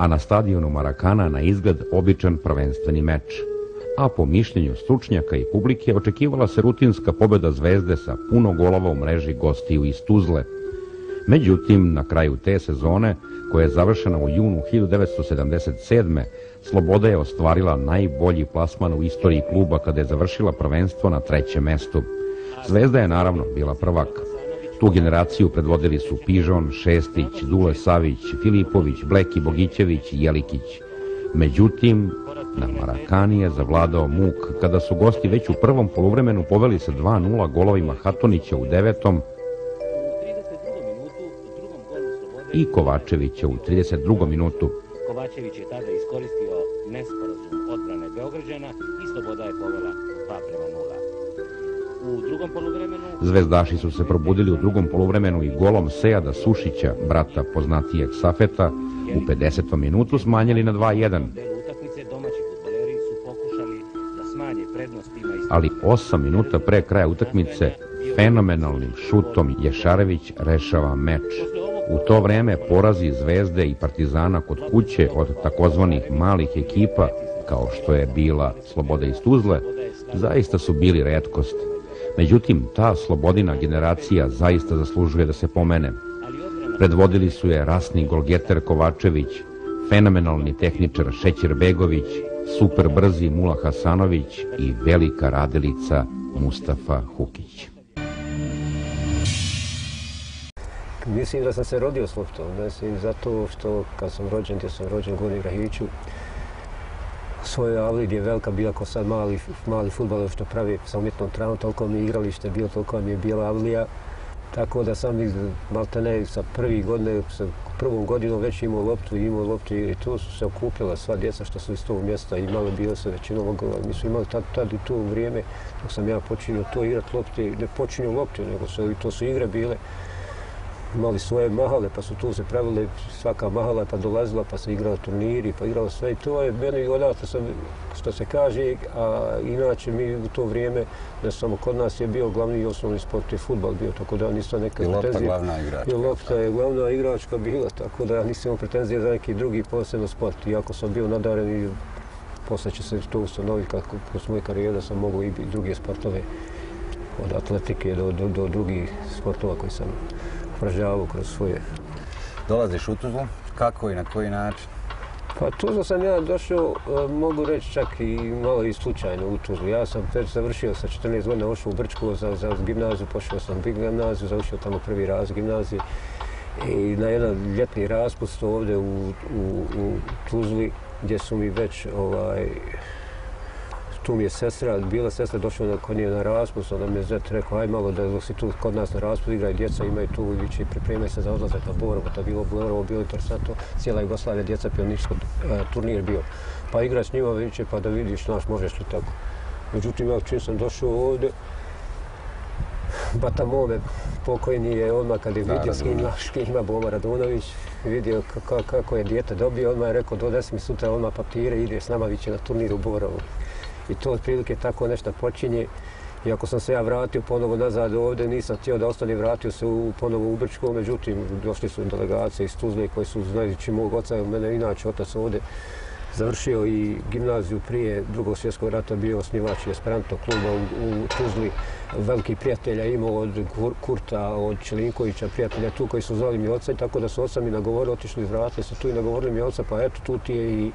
a na stadionu Marakana na izgled običan prvenstveni meč. A po mišljenju stručnjaka i publike očekivala se rutinska pobjeda zvezde sa puno golova u mreži gostiju iz Tuzle. Međutim, na kraju te sezone, koja je završena u junu 1977. Sloboda je ostvarila najbolji plasman u istoriji kluba kada je završila prvenstvo na trećem mestu. Zvezda je naravno bila prvak. Tu generaciju predvodili su Pižon, Šestić, Dule Savić, Filipović, Bleki, Bogićević i Jelikić. Međutim, na Marakani je zavladao muk kada su gosti već u prvom poluvremenu poveli sa 2-0 golovima Hatonića u devetom i Kovačevića u 32. minutu. Kovačević je tada iskoristio nesporazum odbrane Beograđana i Sloboda je povela 2 prema 0. U drugom poluvremenu... Zvezdaši su se probudili u drugom poluvremenu i golom Sejada Sušića, brata poznatijeg Safeta, u 50. minutu smanjili na 2-1. Ali 8 minuta pre kraja utakmice, fenomenalnim šutom Ješarević rešava meč. U to vreme porazi Zvezde i Partizana kod kuće od takozvanih malih ekipa, kao što je bila Sloboda iz Tuzle, zaista su bili redkost. Međutim, ta Slobodina generacija zaista zaslužuje da se pomene. Predvodili su je rasni golgeter Kovačević, fenomenalni tehničar Šećer Begović, super brzi Mula Hasanović i velika radilica Mustafa Hukić. Mislim da sam se rodio s loptom, mislim zato što kad sam rođen, gdje sam rođen u Gornjem Grahiću, svojoj avli gdje je velika bila ko sad mali, mali futbol što pravi sa umjetnom travom, toliko mi igralište bilo, toliko mi je bila avlija. Tako da sam maltene sa prvi godine, sa prvom godinom već imao loptu imao loptu i tu su se okupila sva djeca što su iz tog mjesta imali, bilo se većinom ogova. Mi su imali tad, tad i to vrijeme dok sam ja počinio to igrat lopte, ne počinio lopte, nego su, to su igre bile imali svoje mahale, pa su tu se pravile svaka mahala, pa dolazila, pa se igrala turniri, pa igrala sve i to je meni odatle sam, što se kaže, a inače mi u to vrijeme, ne samo kod nas je bio glavni i osnovni sport i futbal bio, tako da nisam neka pretenzija. I lopta glavna igračka. I lopta je glavna igračka bila, tako da nisam imao pretenzije za neki drugi posebno sport, iako sam bio nadaren i posle će se to ustanoviti kako kroz moju karijeru da sam mogu i druge sportove od atletike do, do, do drugih sportova koji sam pražavu kroz svoje. Dolaziš u Tuzlu, kako i na koji način? Pa Tuzlu sam ja došao, e, mogu reći čak i malo i slučajno u Tuzlu. Ja sam već završio sa 14 godina, ošao u Brčku za, za gimnaziju, pošao sam u gimnaziju, završio tamo prvi raz gimnazije. I na jedan ljetni raspust ovdje u, u, u Tuzli, gdje su mi već ovaj, tu mi je sestra, bila sestra, došla na, kod nje na raspust, onda mi je zet rekao, aj malo da dok si tu kod nas na raspust igraju djeca, imaju tu i vići, pripremaj se za odlazak na Borovo, to je bilo Borovo, bilo interesantno, cijela Jugoslavija, djeca, pioničko e, turnir bio. Pa igra s njima, viće, pa da vidiš, znaš, možeš li tako. Međutim, ja čim sam došao ovdje, Bata Mome, pokojni je odmah kad je vidio s kim, s kim ima Boma Radunović, vidio kako je dijete dobio, odmah je rekao, dodesi mi sutra odmah papire, ide s nama, viće na turniru u Borovu i to otprilike tako nešto počinje. I ako sam se ja vratio ponovo nazad ovdje, nisam htio da ostane, vratio se u, ponovo u Brčko, međutim, došli su delegacije iz Tuzle koji su znajući mog oca, mene inače otac ovdje završio i gimnaziju prije drugog svjetskog rata, bio osnivač Esperanto kluba u, u Tuzli, veliki prijatelja imao od Kurta, od Čelinkovića, prijatelja tu koji su zvali mi oca i tako da su oca mi nagovorili, otišli vratili se tu i nagovorili mi oca, pa eto tu ti je i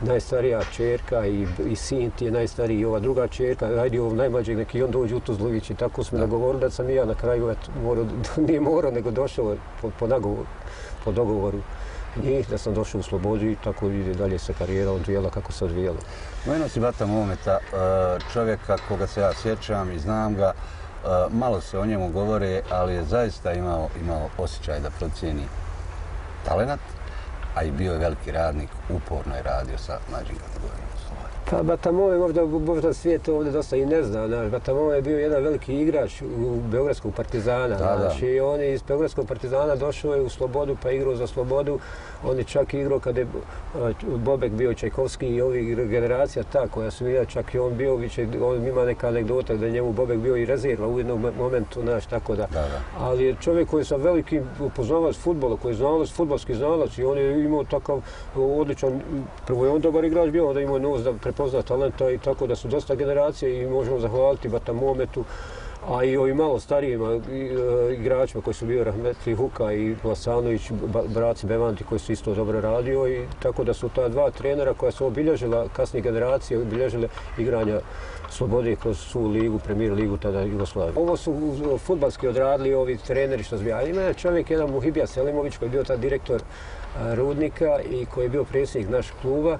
najstarija čerka i, i sin ti je najstariji i ova druga čerka, ajde ovog najmlađeg neki on dođe u Tuzlović i tako smo nagovorili da sam i ja na kraju eto, morao, nije morao nego došao po, po, nagovoru, po dogovoru i da sam došao u Slobodi i tako ide dalje sa karijera odvijela kako se odvijela. Mojeno si Bata Mometa, e, čovjeka koga se ja sjećam i znam ga, e, malo se o njemu govore, ali je zaista imao, imao osjećaj da procijeni talenat, a i bio je veliki radnik, uporno je radio sa mlađim kategorijama. Pa Batamov je možda, možda svijet ovdje dosta i ne zna. Znaš. Batamov je bio jedan veliki igrač u Beogradskog partizana. Da, znaš. I on je iz Beogradskog partizana došao je u Slobodu pa igrao za Slobodu. On je čak igrao kada je Bobek bio Čajkovski i ovi generacija ta koja su bila, čak i on bio, on ima neka anegdota da je njemu Bobek bio i rezerva u jednom momentu, znaš, tako da. da, da. Ali je čovjek koji je sa velikim upoznavac futbola, koji je znalac, futbolski znalac i on je imao takav odličan, prvo je on dobar igrač bio, onda imao nos da prepozna talenta i tako da su dosta generacije i možemo zahvaliti Batamometu, a i ovim malo starijima e, igračima koji su bili Rahmetli Huka i Vlasanović, braci Bevanti koji su isto dobro radio i tako da su ta dva trenera koja su obilježila kasnije generacije, obilježile igranja Slobode kroz su ligu, premijer ligu tada Jugoslavije. Ovo su futbalski odradili ovi treneri što zbija. Ima je čovjek, jedan Muhibija Selimović koji je bio tad direktor e, Rudnika i koji je bio predsjednik naš kluba.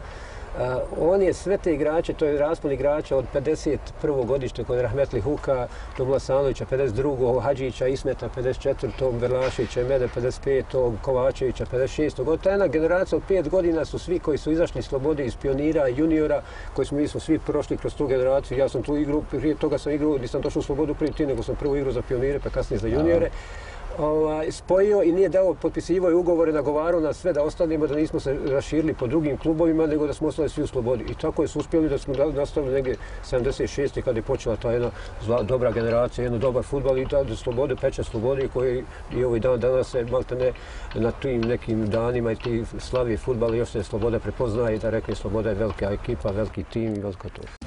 On je sve te igrače, to je raspon igrača od 51. godište kod Rahmetli Huka, do Vlasanovića 52. Hadžića, Ismeta 54. Verlašića, Mede 55. Kovačevića 56. Od ta jedna generacija od 5 godina su svi koji su izašli slobode iz pionira, juniora, koji smo mi smo svi prošli kroz tu generaciju. Ja sam tu igru, prije toga sam igrao, nisam došao u slobodu prije ti, nego sam prvo igrao za pionire, pa kasnije za juniore. Aha ovaj, spojio i nije dao potpisivao ugovore, nagovarao na sve da ostanemo, da nismo se raširili po drugim klubovima, nego da smo ostali svi u slobodi. I tako je su uspjeli da smo nastavili negdje 76. kada je počela ta jedna zla, dobra generacija, jedan dobar futbal i ta slobode, peče slobode koji i ovaj dan danas se malte ne na tim nekim danima i ti slavi futbal još se sloboda prepoznaje i da rekli sloboda je velika ekipa, veliki tim i veliko to.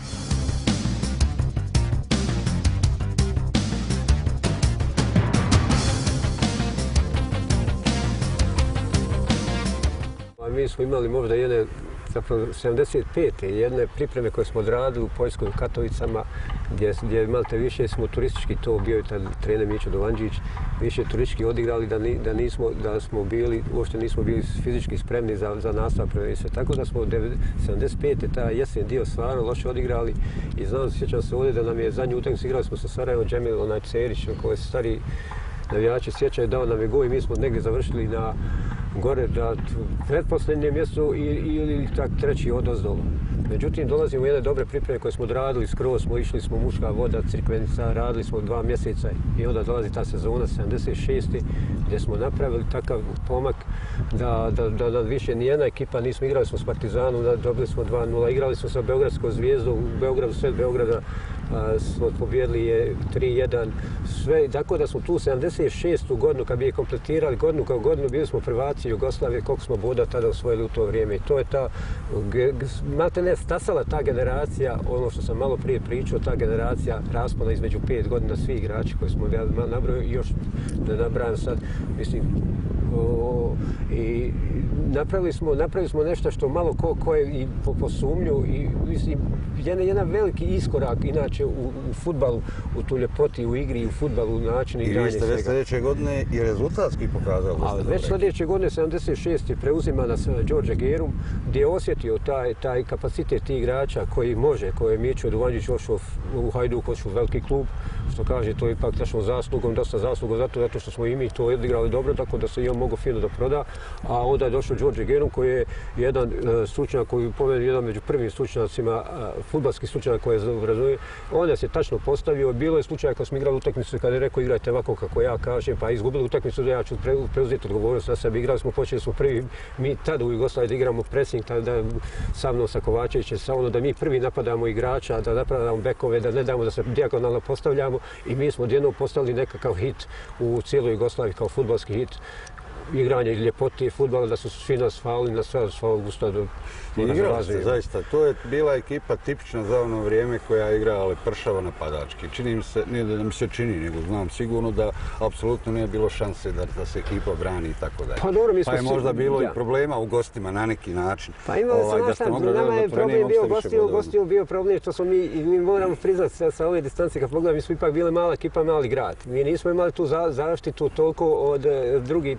Mi smo imali možda jedne, zapravo 75. jedne pripreme koje smo odradili u Poljskoj u Katovicama, gdje, gdje malte više smo turistički, to bio je tad trener Mićo Dovanđić, više turistički odigrali da, ni, da nismo, da smo bili, uopšte nismo bili fizički spremni za, za nastav prvenstva. Tako da smo 75. ta jesen dio stvarno loše odigrali i znam, sjećam se ovdje da nam je zadnji utakmicu igrali smo sa Sarajevom Džemil, onaj Cerić, koji je stari navijači sjećaju, dao nam je go i mi smo negdje završili na gore da pretposlednje mjesto ili tak treći odozdolo. Međutim, dolazimo u jedne dobre pripreme koje smo odradili skroz, smo išli smo muška voda, crkvenica, radili smo dva mjeseca i onda dolazi ta sezona 76. gdje smo napravili takav pomak da, da, da, da više nijedna ekipa nismo igrali smo s Partizanom, da dobili smo 2-0, igrali smo sa Beogradskom zvijezdom, u Beogradu, sve Beograda, smo pobjedili je 3-1, sve, tako da smo tu 76. godinu, kad bi je kompletirali godinu kao godinu, bili smo prvaci Jugoslavije, koliko smo boda tada osvojili u to vrijeme. I to je ta, znate ne, stasala ta generacija, ono što sam malo prije pričao, ta generacija raspona između pet godina svi igrači koji smo nabrojili, još da nabrajam sad, mislim, o, i napravili smo, napravili smo nešto što malo ko, ko je i po, po sumnju i mislim, jedan, jedan veliki iskorak inače u, u futbalu, u tu ljepoti, u igri, u futbalu, u načinu igranja svega. I vi ste već sljedeće godine i rezultatski pokazali. Ali već sljedeće godine, 76. preuzima nas Đorđe Gerum, gdje je osjetio taj, taj kapacitet tih igrača koji može, koje je Mićo Duvanđić ošao u Hajduk, ošao u veliki klub, što kaže, to je ipak našom zaslugom, dosta zaslugom zato, zato što smo i mi to odigrali dobro, tako da se i on mogu fino da proda. A onda je došao Đorđe Gerum koji je jedan e, stručnjak koji pomeni jedan među prvim stručnjacima, uh, futbalski stručnjak koji je obrazuje. On se tačno postavio. Bilo je slučaj kad smo igrali utakmicu kada je rekao igrajte ovako kako ja kažem, pa izgubili utakmicu da ja ću pre, preuzeti odgovornost na sebi. Igrali smo, počeli smo prvi, mi tada u Jugoslaviji da igramo pressing, tada sa mnom sa Kovačevićem, sa ono da mi prvi napadamo igrača, da napadamo bekove, da ne damo da se dijagonalno postavljamo i mi smo odjedno postali nekakav hit u cijeloj Jugoslaviji kao futbalski hit igranje ljepoti futbala, da su svi nas hvali na sve svog gusta do Igrali ste, zaista. To je bila ekipa tipična za ono vrijeme koja je igrala pršavo napadački. Čini mi se, nije da mi se čini, nego znam sigurno da apsolutno nije bilo šanse da, da se ekipa brani i tako dalje. Pa dobro, mi smo Pa je možda bilo ja. i problema u gostima na neki način. Pa imali ovaj, da ste mogli nama je problem bio gostio, gostio bio problem što smo mi, mi moramo priznati sa, sa ove distance, kad pogledam, mi smo ipak bili mala ekipa, mali grad. Mi nismo imali tu za, zaštitu toliko od uh, drugih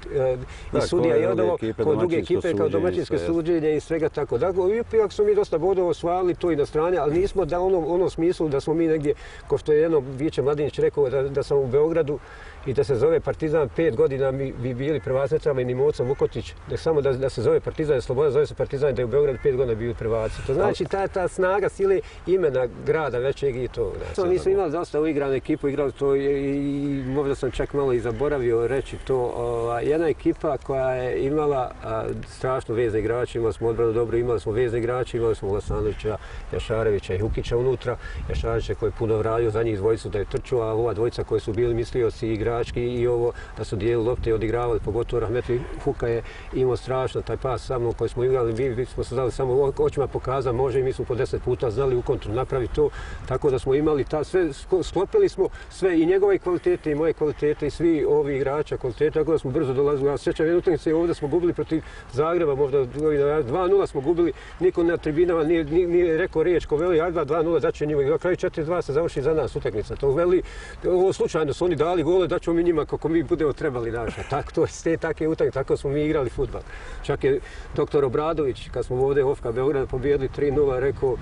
uh, sudija i od ovo, kod druge ekipe, kao domaćinske suđenje i svega tako. Dakle, ipak smo mi dosta bodova osvajali to i na strane, ali nismo da ono, ono smislu da smo mi negdje, ko što je jedno Vijeće Mladinić rekao, da, da sam u Beogradu i da se zove Partizan pet godina mi bi bili prvaci, ne treba ni Moca Vukotić, da samo da, da se zove Partizan, da Sloboda zove se Partizan, da je u Beogradu pet godina bili prvaci. To znači ta, ta snaga sile imena grada većeg i to. Znači. Mi smo imali dosta uigrane ekipu, igrali to i, i možda sam čak malo i zaboravio reći to. Ova, jedna ekipa koja je imala a, strašno vezne igrače, imali smo odbranu dobro, imali smo vezne igrače, imali smo Lasanovića, Jašarevića i Hukića unutra. Jašarevića koji je puno radio za njih dvojicu da je trčao, a ova dvojica koji su bili mislioci igrački i ovo da su dijeli lopte i odigravali, pogotovo Rahmetli Huka je imao strašno taj pas sa mnom koji smo igrali, mi, mi smo se dali samo očima pokazati, može i mi smo po deset puta znali u kontru napraviti to, tako da smo imali ta sve, sklopili smo sve i njegove kvalitete i moje kvalitete i svi ovi igrača kvalitete, tako da smo brzo dolazili. Ja sjećam jednu utakmicu i ovdje smo gubili protiv Zagreba, možda 2-0 smo gubili, niko na tribinama nije, nije, nije rekao riječ ko veli, ajde 2-0, da će njima. Na kraju 4-2 se završi za nas utakmica. To veli, ovo slučajno su oni dali gole, da ćemo mi njima kako mi budemo trebali naša. Tako to ste take utakmice, tako smo mi igrali fudbal. Čak je doktor Obradović, kad smo ovdje Ofka Beograd pobijedili 3-0, rekao,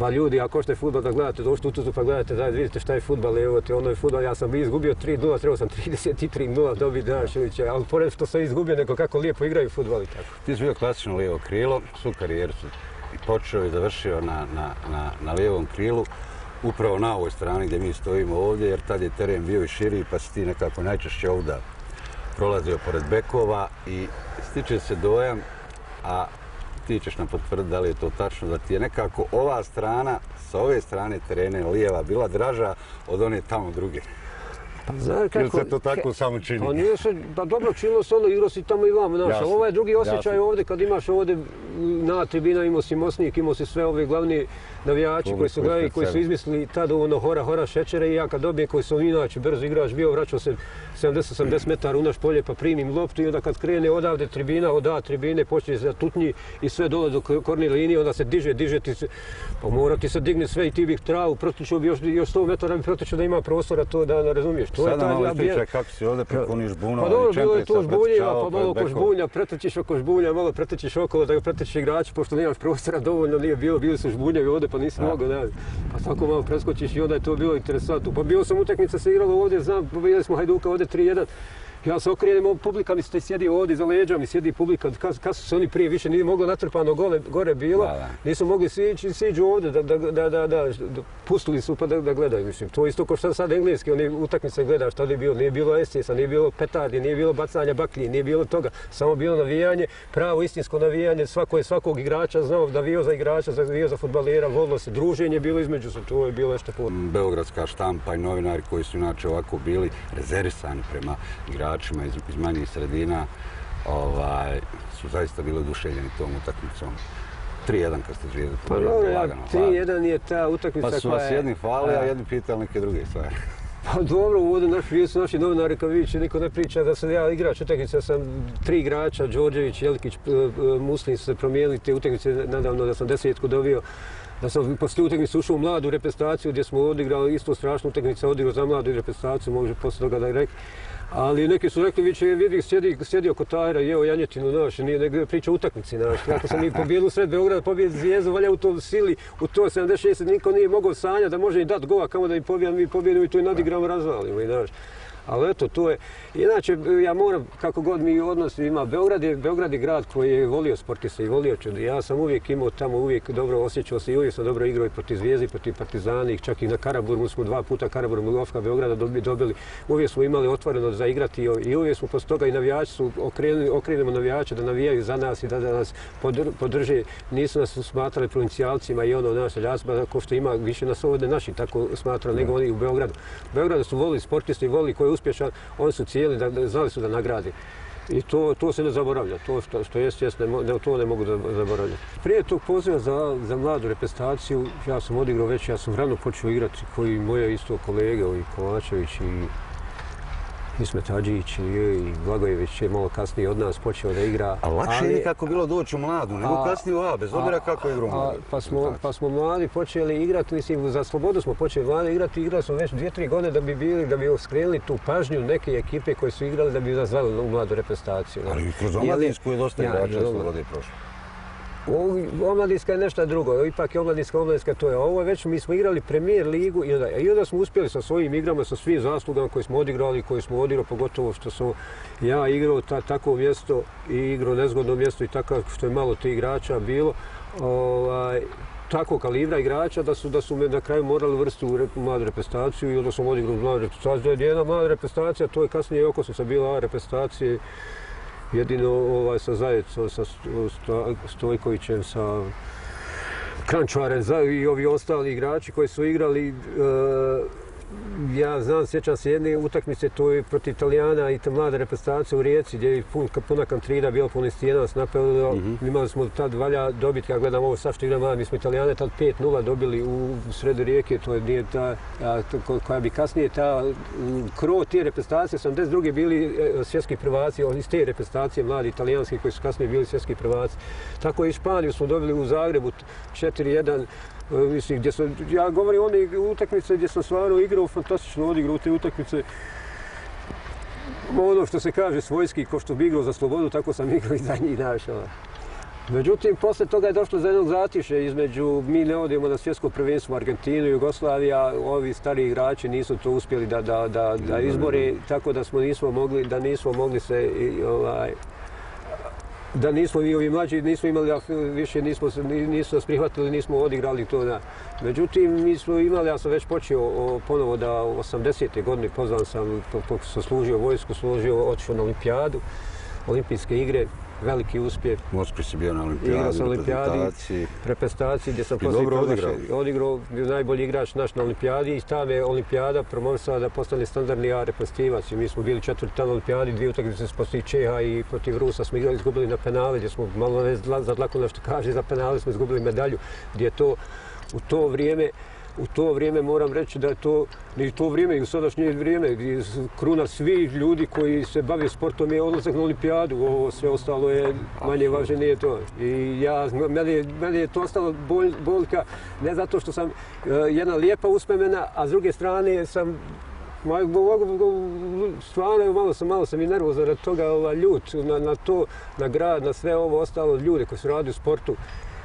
Ma ljudi, ako hoćete futbol da gledate, došli u Tuzu pa gledate, da vidite šta je futbal, evo ti ono je futbal, ja sam izgubio 3-0, trebao sam 33-0 dobiti Današevića, ali pored što sam izgubio, neko kako lijepo igraju futbal i tako. Ti si bio klasično lijevo krilo, su karijeru su i počeo i završio na, na, na, na lijevom krilu, upravo na ovoj strani gdje mi stojimo ovdje, jer tad je teren bio i širi, pa si ti nekako najčešće ovdje prolazio pored bekova i stiče se dojam, a ti ćeš nam potvrditi da li je to tačno, da ti je nekako ova strana sa ove strane terene lijeva bila draža od one tamo druge. Pa kako... Ili se to tako ke, samo čini? Pa nije se, pa dobro činilo se ono, igrao si tamo i vamo, znaš, ovo je drugi osjećaj jasno. ovdje, kad imaš ovdje na tribina, imao si Mosnik, imao si sve ove glavni navijači koji su gledali, koji su izmislili tada ono hora, hora šećere i ja kad dobijem koji su inače brzo igrač bio, vraćao se 70-80 metara u naš polje pa primim loptu i onda kad krene odavde tribina, od A tribine, počne se tutnji i sve dole do korne linije, onda se diže, diže ti se, pa mora ti se digne sve i ti bih travu, protiču bi još, još 100 metara bi protiču da ima prostora to da ne razumiješ. To Sada je malo kako si ovdje preko niš bunova, pa dobro, bilo je to žbunjeva, pa malo oko žbunja, pretrčiš oko žbunja, malo pretrčiš okolo da ga pretrčiš igrači, pošto nemaš prostora dovoljno, nije bilo, bili su žbunjevi ovdje pa nisi mogao, da. Pa tako malo preskočiš i onda je to bilo interesantno. Pa bio sam utakmica se igralo ovdje, znam, pobijeli smo Hajduka ovdje 3-1. Ja se okrenem, publika mi sjedi ovdje za leđa, mi sjedi publika, kad, kad su se oni prije više nije moglo natrpano gole, gore bilo, da, da. nisu mogli sići, siđu ovdje, da, da, da, da, da, pustili su pa da, da gledaju, mislim. To isto kao što sad engleski, oni utakmice gledaš, tada je bilo, nije bilo estesa, nije bilo petardi, nije bilo bacanja baklji, nije bilo toga, samo bilo navijanje, pravo istinsko navijanje, svako je svakog igrača znao da vio za igrača, da vio za futbalera, volilo se, druženje bilo između se, to je bilo nešto puno. Beogradska štampa i novinari koji su inače ovako bili rezervisani prema igračima, igračima iz, iz manjih sredina ovaj, su zaista bili oduševljeni tom utakmicom. 3-1 kad ste živjeli. Pa dobro, ja, 3-1 je ta utakmica koja je... Pa su vas jedni hvali, a jedni pitali neke druge stvari. Pa dobro, ovdje naš, bili su naši novinari kao vidići, niko ne priča da sam ja igrač utakmice, ja sam tri igrača, Đorđević, Jelkić, Muslin su se promijenili te utakmice, nadavno da sam desetku dobio da sam posle utakmice ušao u mladu reprezentaciju gdje smo odigrali isto strašnu utakmicu, odigrao za mladu reprezentaciju, može posle toga da je rekli. Ali neki su rekli, viće, vidi, sjedi, sjedi oko tajra, jeo janjetinu, naš, nije nego priča utakmici, naš. Kako sam i pobijeli u sred Beograda, pobijeli zvijezu, valja u to sili, u to 76, niko nije mogao sanja da može i dat gova, kamo da mi pobjedimo, mi pobjedimo i to i nadigramo razvalimo, znaš. Ali eto, to je... Inače, ja moram, kako god mi odnos ima, Beograd je, Beograd je grad koji je volio sportista i volio čudo. Ja sam uvijek imao tamo, uvijek dobro osjećao se i uvijek sam dobro igrao i protiv Zvijezdi, protiv Partizani, čak i na Karaburmu smo dva puta Karaburmu Lovka Beograda dobili. Uvijek smo imali otvoreno za igrati i uvijek smo posle toga i navijači su okrenuli, okrenemo navijače da navijaju za nas i da, da nas podrže. Nisu nas smatrali provincijalcima i ono naša ljasba, ko što ima više nas ovdje naši tako smatra nego oni u Beogradu. Beogradu su volili sportisti i volili koji uspješan, oni su cijeli, da, znali su da nagradi. I to, to se ne zaboravlja, to što, što jest, jest ne, ne, to ne mogu da zaboravljati. Prije tog poziva za, za mladu reprezentaciju, ja sam odigrao već, ja sam rano počeo igrati koji moje isto kolege, ovi Kovačević i Ismet Hadžić i Blagojević je malo kasnije od nas počeo da igra. A lakše je kako bilo doći u mladu, nego kasnije u A, bez obira kako je igrao Pa smo, pa smo mladi počeli igrati, mislim, za slobodu smo počeli mladi igrati, igrali smo već dvije, tri godine da bi bili, da bi skrenuli tu pažnju neke ekipe koje su igrali da bi nas zvali u mladu reprezentaciju. Ali kroz omladinsku je dosta igrača slobode prošlo. Omladinska je nešto drugo, ipak je omladinska, omladinska to je ovo. Već mi smo igrali premijer ligu i onda, i onda smo uspjeli sa svojim igrama, sa svim zaslugama koje smo odigrali, koje smo odigrali, pogotovo što sam ja igrao ta, takvo mjesto i igrao nezgodno mjesto i tako što je malo tih igrača bilo. Ovaj, tako kalibra igrača da su da su me na kraju morali vrsti u mladu reprezentaciju i onda sam odigrao mladu reprezentaciju. Jedna mlada reprezentacija, to je kasnije oko sam bila reprezentacije jedino ovaj, sa Zajecom, sa Stojkovićem, sa Krančarem i ovi ostali igrači koji su igrali e, ja znam, sjećam se jedne utakmice, to je protiv Italijana i ta mlada reprezentacija u Rijeci, gdje je pun, puna kantrina, bilo puni stijenac, napravili, mm -hmm. imali smo tad valja dobiti, kad gledam ovo sad što igra mlada, mi smo Italijane tad 5-0 dobili u sredu rijeke, to je nije ta, a, to, koja bi kasnije ta, kro te reprezentacije, drugi bili e, svjetski prvaci, iz te reprezentacije mladi italijanski koji su kasnije bili svjetski prvaci. Tako i Španiju smo dobili u Zagrebu 4-1, E, mislim, gdje sam, ja govorim one utakmice gdje sam stvarno igrao, fantastično odigrao te utakmice. Ono što se kaže svojski, ko što bi igrao za slobodu, tako sam igrao i za njih našao. Međutim, posle toga je došlo za jednog zatiše između, mi ne odemo na svjetsko prvenstvo Argentinu i Jugoslavija, ovi stari igrači nisu to uspjeli da, da, da, da izbore, tako da smo nismo mogli, da nismo mogli se ovaj, da nismo vi ovi mlađi nismo imali više nismo nismo nas prihvatili nismo odigrali to da međutim mi smo imali ja sam već počeo o, ponovo da 80. godine pozvan sam po, po, po, služio vojsku služio otišao na olimpijadu olimpijske igre veliki uspjeh. Moskvi si bio na olimpijadi, na reprezentaciji. reprezentaciji gdje sam I dobro odigrao. Odigrao, bio najbolji igrač naš na olimpijadi i ta me olimpijada promovisala da postane standardni A reprezentativac. I mi smo bili četvrti na olimpijadi, dvije utakmice se protiv Čeha i protiv Rusa smo igrali, izgubili na penale, gdje smo malo ne za dlaku nešto kaže, za penale smo izgubili medalju, gdje je to u to vrijeme u to vrijeme moram reći da je to, ni to vrijeme i u sadašnje vrijeme, gdje kruna svi ljudi koji se bave sportom je odlazak na olimpijadu, ovo sve ostalo je manje važno, nije to. I ja, meni, meni je to ostalo bol, boljka, ne zato što sam uh, jedna lijepa uspomena, a s druge strane sam Moj stvarno malo sam malo sam i nervozan od toga ova ljut na, na to na grad na sve ovo ostalo ljude koji su radi u sportu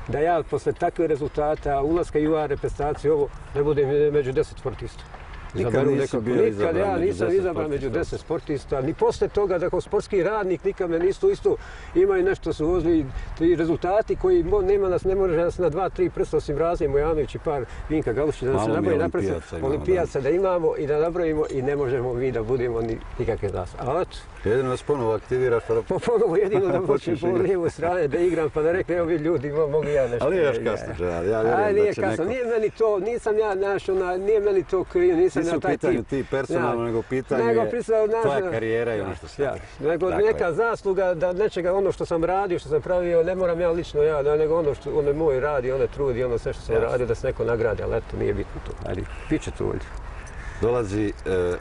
da ja posle takve rezultata ulaska i u reprezentaciju ovo ne budem među deset sportista. Nikad nisi bio Nikad ja nisam izabran među deset sportista. Ni posle toga da kao sportski radnik nikad me nisu isto imaju nešto su vozili i rezultati koji nema nas, ne može nas na dva, tri prsta osim Raze Mojanović i par Vinka Galušića da se nabavi napraviti olimpijaca da imamo i da napravimo i ne možemo mi da budemo ni nikakve nas. A eto, Jedino nas ponovo aktiviraš pa da... Po, ponovo jedino da počnem po lijevu strane da igram pa da rekne, evo vi ljudi, mogu ja nešto. Ali nije još kasno, ja vjerujem da će kasno. neko... Nije meni to, nisam ja naš, ona, nije meni to krivo, nisam ja taj tip. Nisu pitanju ti personalno, nego pitanje nego, prisla, naš, tvoja karijera i ono što se ja, Nego dakle. neka zasluga da nečega ono što sam radio, što sam pravio, ne moram ja lično ja, da, nego ono što ono moj radi, ono trudi, ono sve što sam radio, da se neko nagradi, ali eto, nije bitno to. Ali, bit će to ovdje dolazi e,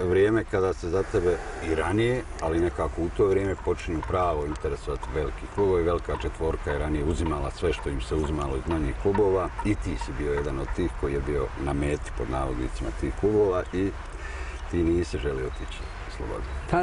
vrijeme kada se za tebe i ranije, ali nekako u to vrijeme počinju pravo interesovati veliki klubovi. Velika četvorka je ranije uzimala sve što im se uzimalo iz manjih klubova i ti si bio jedan od tih koji je bio na meti pod navodnicima tih klubova i ti nisi želio otići slobodno. Pa,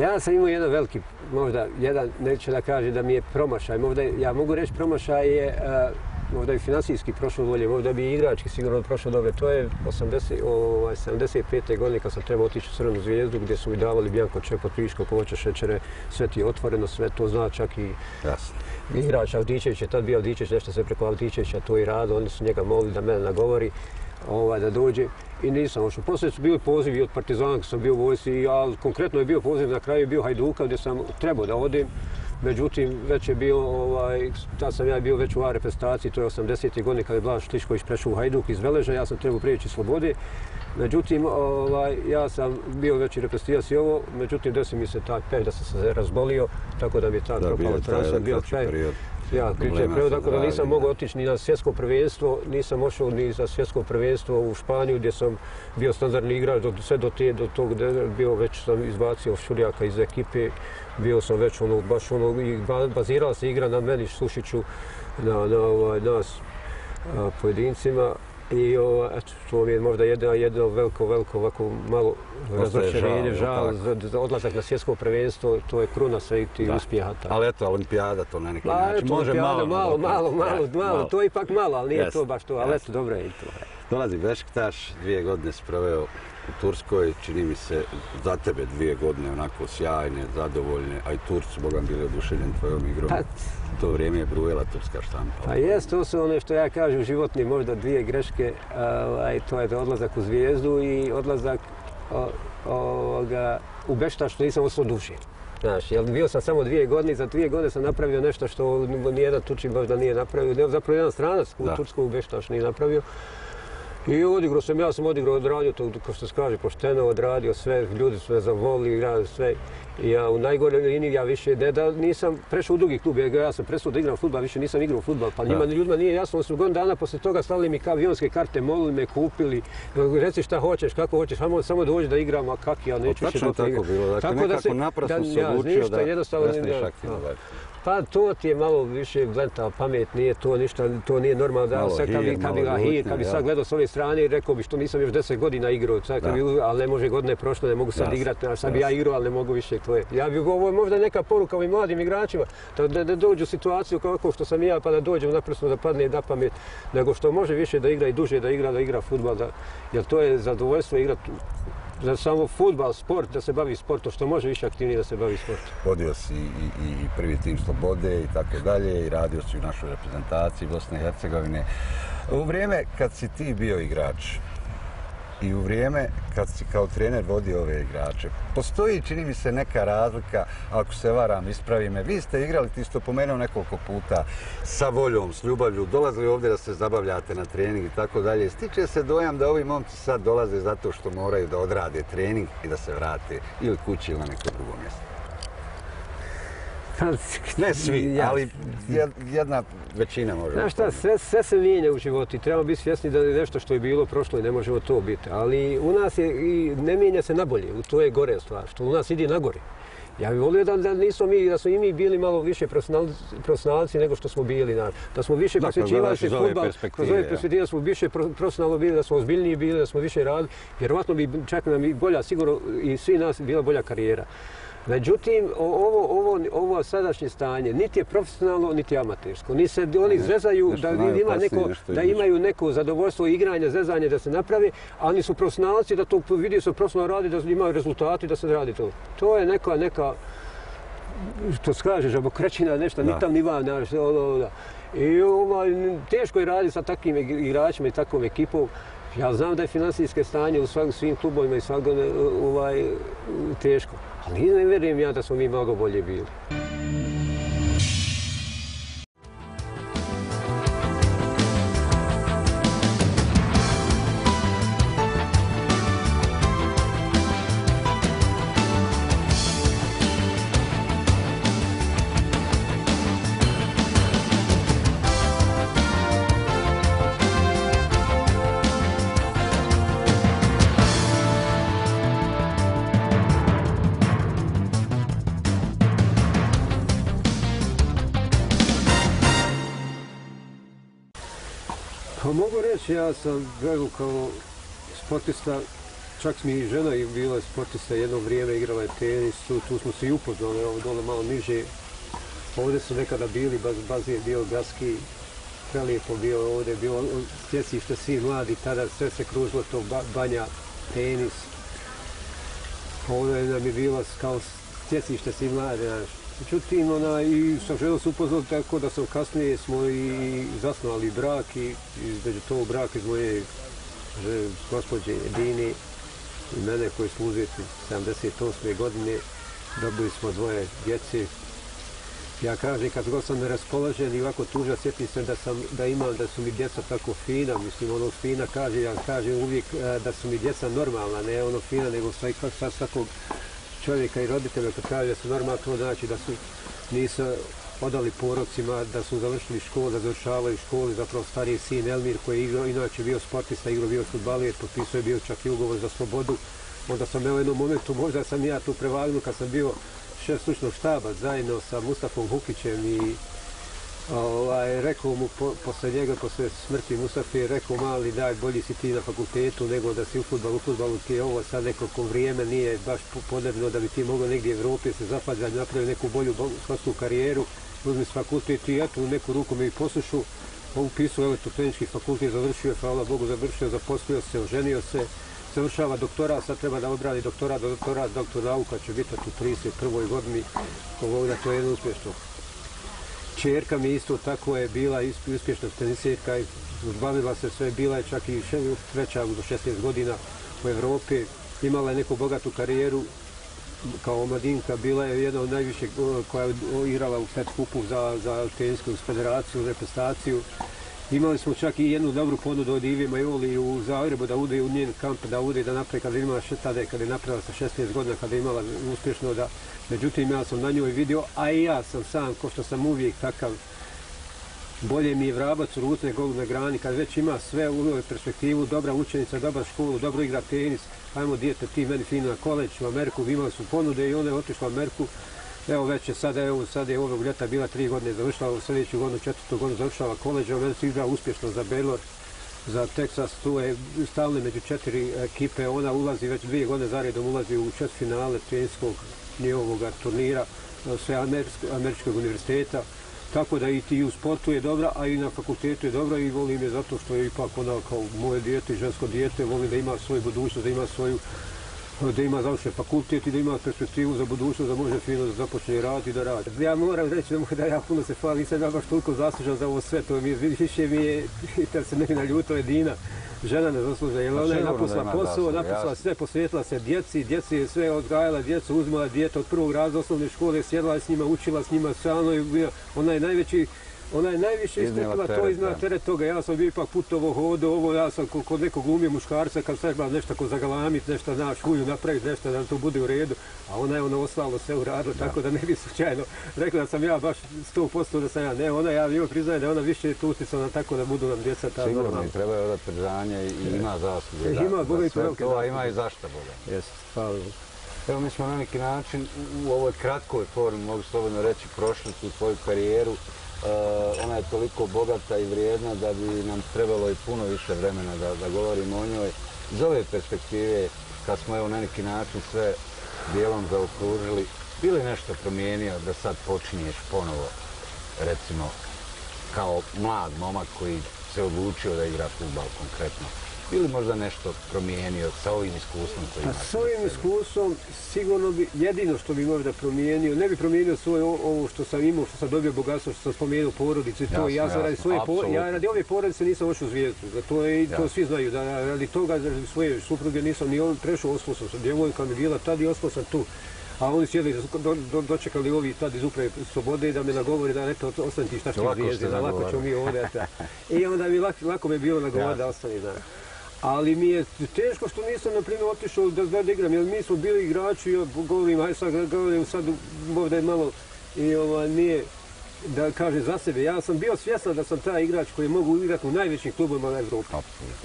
ja sam imao jedan veliki, možda jedan, neću da kažem da mi je promašaj, možda ja mogu reći promašaj je uh, možda i finansijski prošlo bolje, možda bi i igrački sigurno prošlo dobro. To je 80, ovaj, 75. godine kad sam trebao otići u Crvenu zvijezdu gdje su mi davali Bjanko Čepo, Triško, Povoća, Šećere, sve ti je otvoreno, sve to zna čak i Jasne. igrač Avdićević je tad bio Avdićević, nešto se preko Avdićevića to i rado, oni su njega mogli da mene nagovori ovaj, da dođe i nisam ošao. Poslije su bili pozivi od Partizana kad sam bio u vojsi, ali konkretno je bio poziv na kraju je bio Hajduka gdje sam trebao da odem. Međutim, već je bio, ovaj, tad sam ja bio već u A reprezentaciji, to je 80. godine kada je Blaž Štišković prešao u Hajduk iz Veleža, ja sam trebao prijeći slobode. Međutim, ovaj, ja sam bio već i reprezentativac i ovo, međutim, desi mi se taj period da sam se razbolio, tako da mi je tad propalo transfer, bio period. Ja, kričaj period, tako da nisam mogao otići ni na svjetsko prvenstvo, nisam ošao ni za svjetsko prvenstvo u Španiju gdje sam bio standardni igrač, do, sve do, te, do tog gdje bio već sam izbacio Šurjaka iz ekipe, bio sam već ono, baš ono, i bazirala se igra na meni Sušiću, na, na ovaj, nas a, pojedincima. I o, eto, to mi je možda jedno, jedno veliko, veliko, ovako malo razočarenje, žal, žal, za, za odlazak na svjetsko prvenstvo, to je kruna svih tih Da. uspjeha. tako. Ali eto, olimpijada to na neki Pa, način. eto, Može malo, malo, malo, malo, Ja, malo, to je ipak malo, ali nije Jest, to baš to, ali jest. eto, dobro je i to. Dolazi Bešiktaš, dvije godine si proveo u Turskoj, čini mi se za tebe dvije godine onako sjajne, zadovoljne, a i Turci, Boga bili oduševljeni tvojom igrom. Pa- to vrijeme je brujela turska štampa. Pa jest, to su one što ja kažem životni možda dvije greške, ovaj, to je odlazak u zvijezdu i odlazak o, ovoga, u Bešta što nisam ostao duže. Znaš, jer bio sam samo dvije godine za dvije godine sam napravio nešto što nijedan Turčin možda nije napravio. Ne, zapravo jedan stranac u Da. Tursku u Beštaš nije napravio. I odigrao sam, ja sam odigrao, odradio to, kao što se kaže, pošteno odradio sve, ljudi sve zavoli, igrali sve. I ja u najgore liniji ja više, ne da nisam prešao u drugi klub, ja sam prestao da igram fudbal, više nisam igrao fudbal, pa njima ljudima nije jasno, su godinu dana posle toga stavili mi avionske karte, molili me, kupili, reci šta hoćeš, kako hoćeš, samo, samo dođi da igram, a kak ja neću više tačno je dotle tako igram. bilo, dakle, nekako naprasno se ja, odlučio ništa, da jednostavno, prestaneš da, aktivno da. baviti. Pa to ti je malo više blenta pamet, nije to ništa, to nije normalno da Malo sad kad bi, kad bi ga hir, kad bi sad gledao s ove strane, rekao bi što nisam još 10 godina igrao, sad kad Da. bi, ali ne može godine prošlo, ne mogu sad igrati, a sad bi ja igrao, ali ne mogu više, to je. Ja bih ovo je možda neka poruka ovim mladim igračima, da, da, da dođu situaciju kako što sam i ja, pa da dođem naprosto da padne na pamet, nego što može više da igra i duže da igra, da igra futbal, da, jer to je zadovoljstvo igrati za samo futbal, sport, da se bavi sportom, što može više aktivnije da se bavi sportom. Vodio si i, i, i prvi tim Slobode i tako dalje i radio si u našoj reprezentaciji Bosne i Hercegovine. U vrijeme kad si ti bio igrač i u vrijeme kad si kao trener vodio ove igrače, postoji, čini mi se, neka razlika, ako se varam, ispravi me. Vi ste igrali, ti ste pomenuo nekoliko puta, sa voljom, s ljubavlju, dolazili ovdje da se zabavljate na trening i tako dalje. Stiče se dojam da ovi momci sad dolaze zato što moraju da odrade trening i da se vrate ili kući ili na neko drugo mjesto. Ne svi, Ja. ali jed- jedna većina može. Znaš šta, sve, sve se mijenja u životu i trebamo biti svjesni da je nešto što je bilo prošlo i ne možemo to biti. Ali u nas je i ne mijenja se na bolje, to je gore stvar, što u nas ide na gore. Ja bih volio da, da nismo mi, da smo i mi bili malo više profesionalci, nego što smo bili. Da, da smo više Da, kad posvećivali se perspektive, kroz ove perspektive da smo više pro- profesionalno bili, da smo ozbiljniji bili, da smo više radili. Vjerovatno bi čak nam i bolja, sigurno i svi nas bila bolja karijera. Međutim, ovo, ovo, ovo sadašnje stanje niti je profesionalno, niti je amatersko. Ni se oni zezaju nešto da ima neko, nešto da imaju neko zadovoljstvo igranja, zezanje da se napravi, a oni su profesionalci da to vidi se profesionalno radi, da imaju rezultati da se radi to. To je neka, neka, što se kaže, žabokrećina, nešto, Da. ni tam ni van, znaš, ono, da. I ovaj, teško je raditi sa takvim ig- igračima i takvom ekipom. Ja znam da je finansijske stanje u svak, svim klubovima i svakome ovaj, teško. Ali ne vjerujem ja da smo mi mnogo bolje bili. Ja sam gledao kao sportista, čak mi i žena je bila sportista jedno vrijeme, igrala je tenis, tu, tu smo se i upoznali, ovo dole malo niže. Ovdje su nekada bili, baz, baz je bio gradski, prelijepo bio ovdje, bio stjecište svi mladi, tada sve se kružilo to ba, banja, tenis. Ovdje nam je bilo kao stjecište svi mladi, znaš. Međutim, ona, i sa želio se upoznali tako da sam kasnije smo i zasnovali brak i između tog brak iz moje že- gospođe Edini i mene koji smo uzeti 78. godine, dobili smo dvoje djece. Ja kažem, kad god sam raspoložen i ovako tuža, sjetim se da, sam, da imam, da su mi djeca tako fina, mislim, ono fina kaže, ja kažem uvijek eh, da su mi djeca normalna, ne ono fina, nego sve, sad svakog čovjeka i roditelja kad kaže da su normalni, to znači da su nisu odali porocima, da su završili školu, da završavaju školu, zapravo stariji sin Elmir koji je igrao, inače bio sportista, igrao bio futbaler, potpisao je bio čak i ugovor za slobodu. Onda sam evo u jednom momentu, možda sam ja tu prevagnuo kad sam bio šef stručnog štaba zajedno sa Mustafom Hukićem i Ovaj, rekao mu po, posle njega, posle smrti Musafi, rekao mali daj, bolji si ti na fakultetu nego da si u futbalu. U futbalu ti je ovo sad nekako vrijeme nije baš podebno da bi ti mogao negdje u Evropi se zapadati, napraviti neku bolju sportsku karijeru. Uzmi s fakultet i eto, u neku ruku me i poslušu. Upisao elektrotehnički fakultet, završio je, hvala Bogu, završio, zaposlio se, oženio se, završava doktora, sad treba da obrani doktora, doktora, doktor nauka će biti u 31. godini. Ovo da to je jedno uspješno. Čerka mi isto tako je bila uspješna tenisirka i bavila se sve, bila je čak i veća do 16 godina u Evropi, imala je neku bogatu karijeru kao omladinka, bila je jedna od najviše koja je igrala u pet kupu za, za tenisku federaciju, reprezentaciju. Imali smo čak i jednu dobru ponudu od Ivi Majoli u Zagrebu da ude u njen kamp, da ude da napravi kada imala tada, kada je napravila sa 16 godina, kada je imala uspješno da... Međutim, ja sam na njoj vidio, a i ja sam sam, ko što sam uvijek takav, bolje mi je vrabac u rutne nego na grani, kad već ima sve u ovoj perspektivu, dobra učenica, dobra školu, dobro igra tenis, ajmo dijete, ti meni fino na koleđ u Ameriku, imali su ponude i onda je otišla u Ameriku, Evo već je sada, evo sada je ovog ljeta bila tri godine završila, u sljedeću godinu, četvrtu godinu završava koleđa, već se igra uspješno za Baylor, za Texas, tu je stavljena među četiri ekipe, ona ulazi već dvije godine zaredom, ulazi u čest finale teniskog njihovog turnira e, sve američkog univerziteta, tako da i ti u sportu je dobra, a i na fakultetu je dobra i volim je zato što je ipak ona kao moje dijete, žensko dijete, volim da ima svoju budućnost, da ima svoju da ima završen fakultet i da ima perspektivu za budućnost, da može fino da započne rad i da radi. Ja moram reći da ja puno se hvala, nisam ja baš toliko zaslužan za ovo sve, to mi je, više mi je, da se ne mi naljuto je Dina, žena ne zasluža, jer pa ona je naposla posao, naposla sve, posvijetila se djeci, djeci je sve odgajala, djecu uzmala djeta od prvog razda osnovne škole, sjedla s njima, učila s njima, je, ona je najveći, ona je najviše ispekla to iznad teret toga. Ja sam bio ipak putovo hodo, ovo ja sam kod nekog umije muškarca kad treba nešto ko zagalamit, nešto naš huju napraviti, nešto da to bude u redu. A ona je ono ostalo sve uradila, tako da ne bi slučajno rekla da sam ja baš 100% da sam ja. Ne, ona ja njoj priznajem da ona više tutica tako da budu nam djeca ta Sigurno, normalno. treba je odati priznanje i ima zasluge. E, ima, Boga i to, to, ima i zašto Boga. Jes, hvala. Evo mi smo na neki način u ovoj kratkoj formi, mogu slobodno reći, prošli tu svoju karijeru. Uh, ona je toliko bogata i vrijedna da bi nam trebalo i puno više vremena da, da govorimo o njoj. Iz ove perspektive, kad smo evo na neki način sve dijelom zaokružili, bili nešto promijenio da sad počinješ ponovo, recimo, kao mlad momak koji se odlučio da igra futbal konkretno? Ili možda nešto promijenio sa ovim iskustvom koji imaš? Sa ovim iskustvom sigurno bi, jedino što bi možda promijenio, ne bi promijenio svoje ovo što sam imao, što sam dobio bogatstvo, što sam spomenuo porodicu i to. Jasno, ja, sam radi svoje por, ja radi ove porodice nisam ošao u zvijezdu, za to, je, to svi znaju, da radi toga, radi svoje supruge nisam ni on prešao, ostao sam, djevojka mi bila tad i ostao sam tu. A oni sjeli, do, do, dočekali ovi tad iz uprave slobode da me nagovori da eto, ostani ti šta što zvijezdi, da lako ćemo mi ovdje. I onda mi lako, lako me bilo nagovori da ostani. Da. Ali mi je teško što nisam, na primjer, otišao da, da igram, jer mi smo bili igrači, ja govorim, aj sad govorim, sad ovdje malo, i ova, nije, da kaže za sebe, ja sam bio svjesan da sam taj igrač koji mogu igrati u najvećim klubima u Evropi.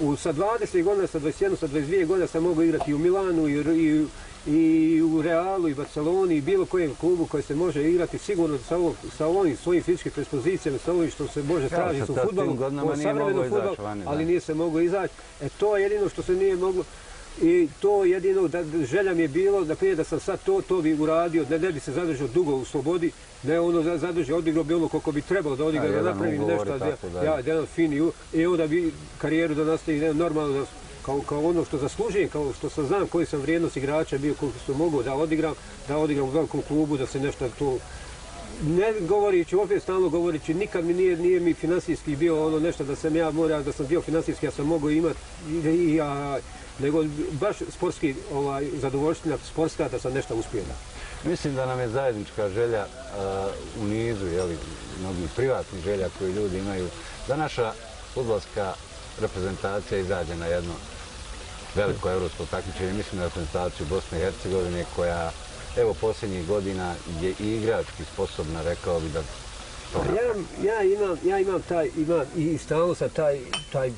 U, sa 20 godina, sa 21, sa 22 godina sam mogu igrati i u Milanu, i, i, i u Realu i Barceloni i bilo kojem klubu koji se može igrati sigurno sa, ovog, sa ovim svojim fizičkim predispozicijama, sa ovim što se može tražiti u futbolu, u savremenom futbolu, ali nije se moglo izaći. E to je jedino što se nije moglo. I to jedino, da, želja mi je bilo da prije da sam sad to, to bi uradio, da ne bi se zadržao dugo u slobodi, ne ono zadržao, odigrao bi ono koliko bi trebalo da odigrao, da napravim nešto, da, ja, jedan fini, i onda bi karijeru da nastavi normalno, da kao, kao ono što zaslužujem, kao što sam znam koji sam vrijednost igrača bio, koliko sam mogu da odigram, da odigram u velikom klubu, da se nešto to... Ne govorići, opet stalno govorići, nikad mi nije, nije mi finansijski bio ono nešto da sam ja mora, da sam bio finansijski, ja sam mogu imati i, i ja, nego baš sportski ovaj, zadovoljština, sportska da sam nešto uspio da. Mislim da nam je zajednička želja uh, u nizu, jeli, mnogih privatnih želja koje ljudi imaju, da naša futbolska reprezentacija izađe na jedno veliko evropsko takmičenje, mislim na reprezentaciju Bosne i Hercegovine koja evo posljednjih godina je i igrački sposobna, rekao bi da to ja, ja, imam, ja imam taj, imam i stalno sam taj, taj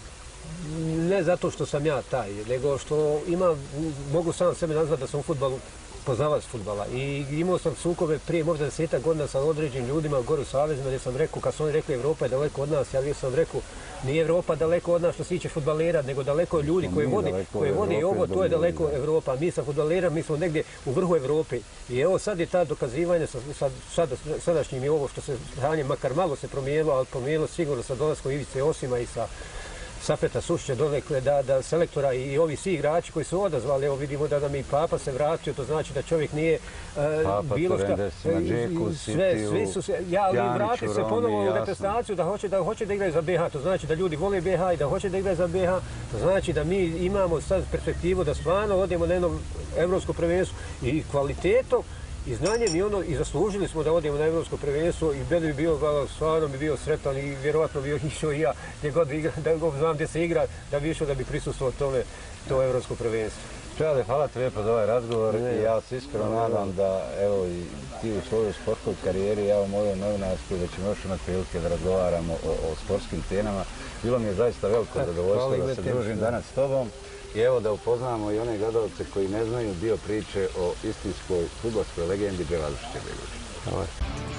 ne zato što sam ja taj, nego što imam, mogu sam sebe nazvati da sam u futbalu poznavac futbala. I imao sam sukobe prije možda deseta godina sa određenim ljudima u Goru Savezima gdje sam rekao, kad su oni rekli Evropa je daleko od nas, ja sam rekao, nije Evropa daleko od nas što se tiče futbalera, nego daleko ljudi koji vodi, koji vodi i ovo, to je daleko Evropa. Mi sa futbalera, mi smo negdje u vrhu Evrope. I evo sad je ta dokazivanje sa, sa, sad, sadašnjim i ovo što se stanje makar malo se promijenilo, ali promijenilo sigurno sa dolaskom Ivice Osima i sa Safeta Sušće donekle da, da selektora i ovi svi igrači koji su odazvali, evo vidimo da nam i Papa se vratio, to znači da čovjek nije uh, bilo što... sve, svi su se, ja, ali vrati se ponovo u reprezentaciju da hoće, da hoće da igraju za BH, to znači da ljudi vole BH i da hoće da igraju za BH, to znači da mi imamo sad perspektivu da stvarno odemo na jedno evropsko prvenstvo i kvalitetom i znanjem i ono i zaslužili smo da odemo na evropsko prvenstvo i Beli bi bio stvarno bi bio sretan i vjerovatno bi išao i ja gdje god igra, da god znam gdje se igra da bi išao da bi prisustvovao tome to evropsko prvenstvo. Čade, hvala ti lijepo za ovaj razgovor i ja se iskreno nadam da evo i ti u svojoj sportskoj karijeri, ja u mojoj novinarskoj da ćemo još imati prilike da razgovaramo o, o sportskim tenama. Bilo mi je zaista veliko zadovoljstvo da se družim danas s tobom. I evo da upoznamo i one gledalce koji ne znaju dio priče o istinskoj futbolskoj legendi Bjeladušića Begovića.